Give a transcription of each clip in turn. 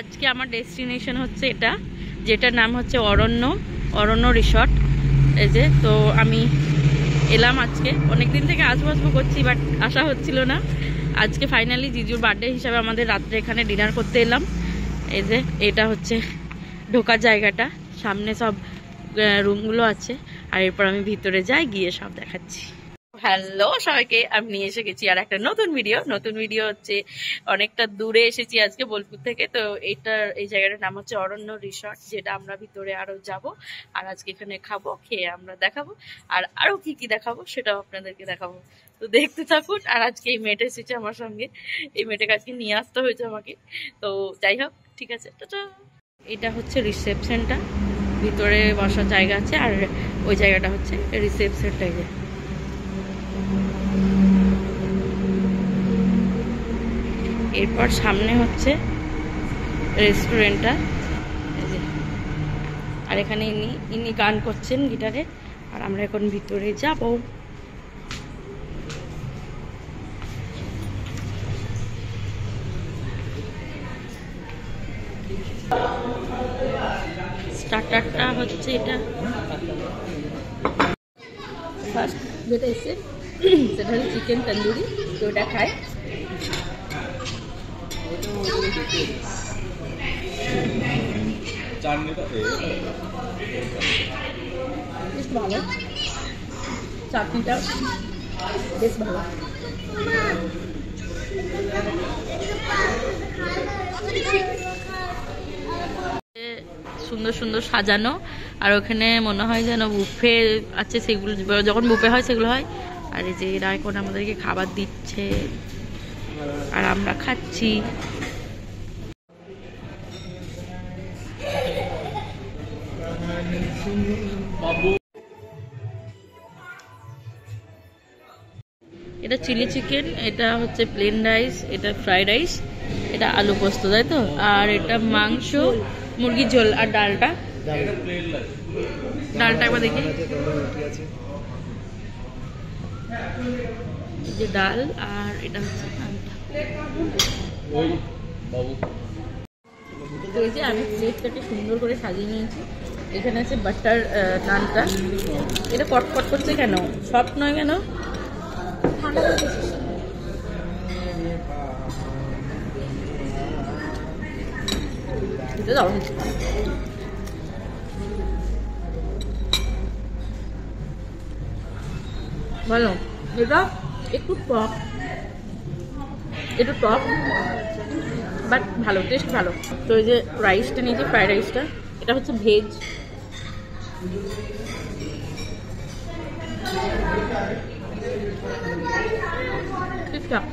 আজকে আমার ডেস্টিনেশন হচ্ছে এটা, যেটার নাম হচ্ছে অরণ্য অরণ্য রিসর্ট। এই যে, তো আমি এলাম আজকে। অনেক দিন থেকে আসব আসব করছি, বাট আসা হচ্ছিল না। আজকে ফাইনালি জিজুর বার্থডে হিসাবে আমাদের রাত্রে এখানে ডিনার করতে এলাম। এই যে, এটা হচ্ছে ঢোকার জায়গাটা। সামনে সব রুমগুলো আছে। আর এরপর আমি ভিতরে যাই, গিয়ে সব দেখাচ্ছি। হ্যালো সবাইকে, আমি নিয়ে এসে গেছি আর একটা নতুন ভিডিও নতুন ভিডিও হচ্ছে অনেকটা দূরে এসেছি আজকে বোলপুর থেকে। তো এটার, এই জায়গাটার নাম হচ্ছে অরণ্য রিসর্ট যেটা আমরা ভিতরে আরও যাব আর আজকে এখানে খাব, খেয়ে আমরা দেখাবো। আর আরও কি কি দেখাবো সেটাও আপনাদেরকে দেখাবো। তো দেখতে থাকুন, আর আজকে এই মেয়েটা এসেছে আমার সঙ্গে। এই মেয়েটাকে আজকে নিয়ে আসতে হয়েছে আমাকে। তো যাই হোক, ঠিক আছে, টাটা। এটা হচ্ছে রিসেপশনটা ভিতরে বসার জায়গা আছে, আর ওই জায়গাটা হচ্ছে রিসেপশনটা যে। এরপর সামনে হচ্ছে রেস্টুরেন্টটা। আর এখানে ইনি ইনি গান করছেন গিটারে। আর আমরা এখন ভিতরে যাব। স্টার্টারটা হচ্ছে এটা। ফার্স্ট যেটা এসছে, সেটা চিকেন তন্দুরি, তো ওটা খায়। সুন্দর সুন্দর সাজানো, আর ওখানে মনে হয় যেন বুফে আছে সেগুলো, যখন বুফে হয় সেগুলো হয়। আর এই যে এখন আমাদেরকে খাবার দিচ্ছে। আর আমরা খাচ্ছি। এটা চিলি চিকেন, এটা হচ্ছে প্লেন রাইস এটা ফ্রাইড রাইস এটা আলু পোস্ত, তাই তো? আর এটা মাংস, মুরগির ঝোল আর ডালটা। ডালটা একবার দেখি। যে ডাল আর এটা হচ্ছে যে আমি প্লেটটাকে সুন্দর করে সাজিয়ে নিয়েছি। এখানে আছে বাটার নানটা। এটা কটকট করছে কেন? সফট নয় কেন? ভালো। এটা একটু টক একটু টক বাট ভালো টেস্ট ভালো। তো এই যে রাইসটা নিয়েছি ফ্রাইড রাইসটা এটা হচ্ছে ভেজ ঠিকঠাক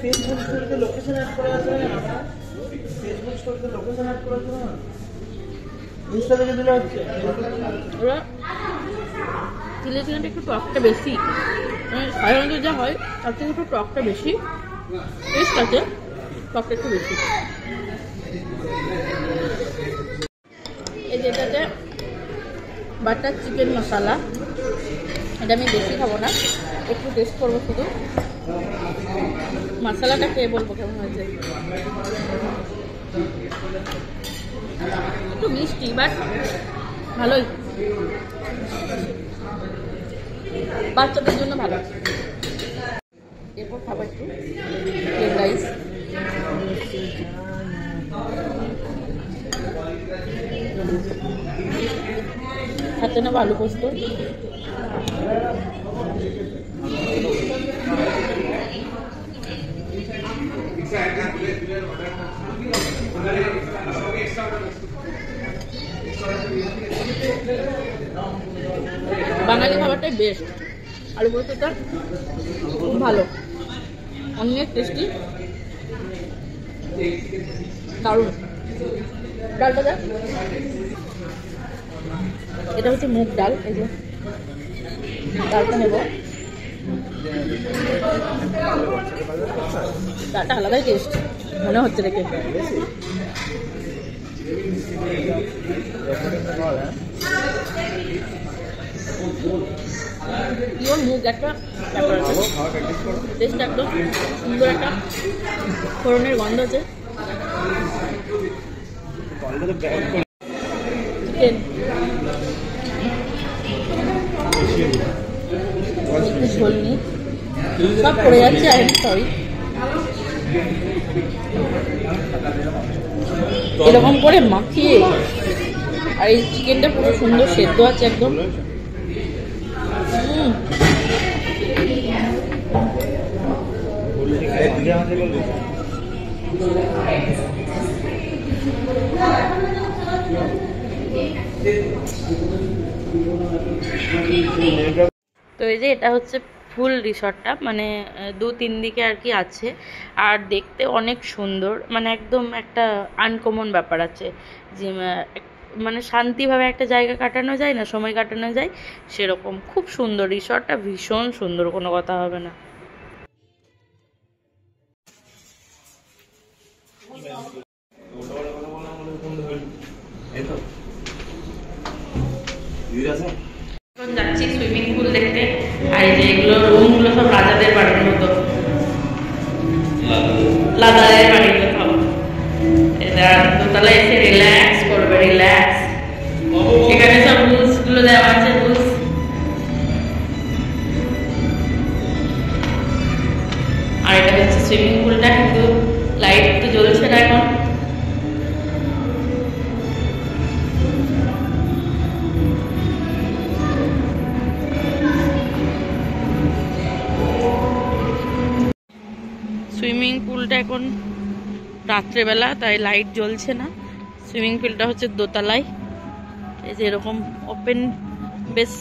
ফেসবুক স্টোরিতে লোকেশন অ্যাড করা আছে না? ফেসবুক স্টোরিতে লোকেশন অ্যাড করা আছে না? ইনস্টা থেকে দিলে হচ্ছে। ওরা চিলি একটু টকটা বেশি। মানে সাধারণত যা হয়, তার থেকে একটু টকটা বেশি। টেস্ট আছে টকটা একটু বেশি। এই যেটাতে বাটার চিকেন মশলা, এটা আমি বেশি খাব না, একটু টেস্ট করব শুধু। মশলাটা খেয়ে বলব কেমন হয়েছে। একটু মিষ্টি বাট ভালোই। বাচ্চাদের জন্য ভালো। এরপর খাবার একটু রাইস সাথে নেব আলু পোস্ত। আলু পোস্তটা খুব ভালো। অনেক টেস্টি দারুণ। ডালটা দেখ। এটা হচ্ছে মুগ ডাল, এই যে। ডালটা নেব। ডালটা আলাদাই টেস্ট মনে হচ্ছে দেখে। পিওর মুগ একটা ব্যাপার আছে টেস্ট একদম সুন্দর একটা ফোড়নের গন্ধ আছে চিকেন একটু ঝোল নিই সব পড়ে যাচ্ছে আই এম সরি এরকম করে মাখিয়ে আর এই চিকেনটা পুরো সুন্দর সেদ্ধ আছে একদম তো এই যে এটা হচ্ছে ফুল রিসর্টটা মানে দু তিন দিকে আর কি আছে। আর দেখতে অনেক সুন্দর মানে একদম একটা আনকমন ব্যাপার আছে যে মানে শান্তিভাবে একটা জায়গা কাটানো যায় না, সময় কাটানো যায়, সেরকম। খুব সুন্দর, রিসর্টটা ভীষণ সুন্দর, কোনো কথা হবে না। দোতলায় এসে রিল্যাক্স করবে রিল্যাক্স এখানে সব রুলসগুলো দেওয়া আছে রুলস আর এটা হচ্ছে সুইমিং পুলটা কিন্তু লাইট তো জ্বলছে না এখন। সুইমিং পুলটা এখন রাত্রেবেলা, তাই লাইট জ্বলছে না। সুইমিং পুলটা হচ্ছে দোতলায়। এই যে এরকম ওপেন বেশ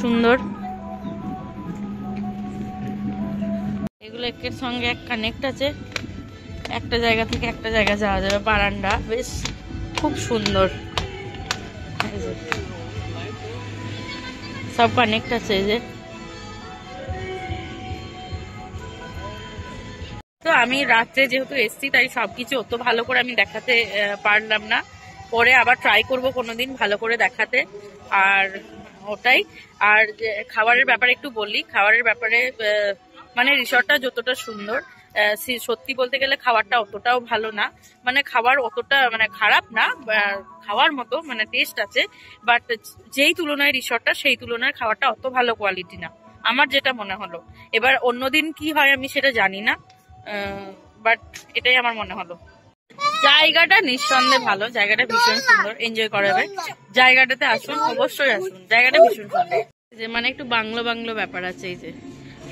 সুন্দর। এগুলো একের সঙ্গে এক কানেক্ট আছে। একটা জায়গা থেকে একটা জায়গা যাওয়া যাবে, বারান্দা। বেশ খুব সুন্দর। সব কানেক্ট আছে এই যে। আমি রাত্রে যেহেতু এসছি, তাই সবকিছু অত ভালো করে আমি দেখাতে পারলাম না। পরে আবার ট্রাই করব কোনোদিন ভালো করে দেখাতে। আর ওটাই। আর খাবারের ব্যাপারে একটু বলি, খাবারের ব্যাপারে মানে রিসর্টটা যতটা সুন্দর সত্যি বলতে গেলে খাবারটা অতটাও ভালো না। মানে খাবার অতটা মানে খারাপ না খাওয়ার মতো মানে টেস্ট আছে। বাট যেই তুলনায় রিসর্টটা, সেই তুলনায় খাবারটা অত ভালো কোয়ালিটি না। আমার যেটা মনে হলো। এবার অন্যদিন কি হয় আমি সেটা জানি না। বাট এটাই আমার মনে হলো। জায়গাটা নিঃসন্দেহে ভালো, জায়গাটা ভীষণ সুন্দর এনজয় করা যাবে জায়গাটাতে আসুন, অবশ্যই আসুন, জায়গাটা ভীষণ সুন্দর যে মানে একটু বাংলো বাংলো ব্যাপার আছে এই যে।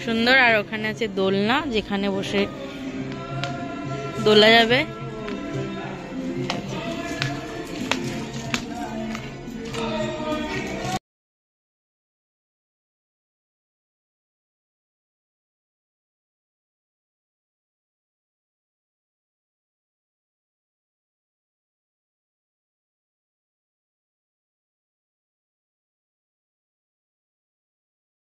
সুন্দর, আর ওখানে আছে দোলনা, যেখানে বসে দোলা যাবে।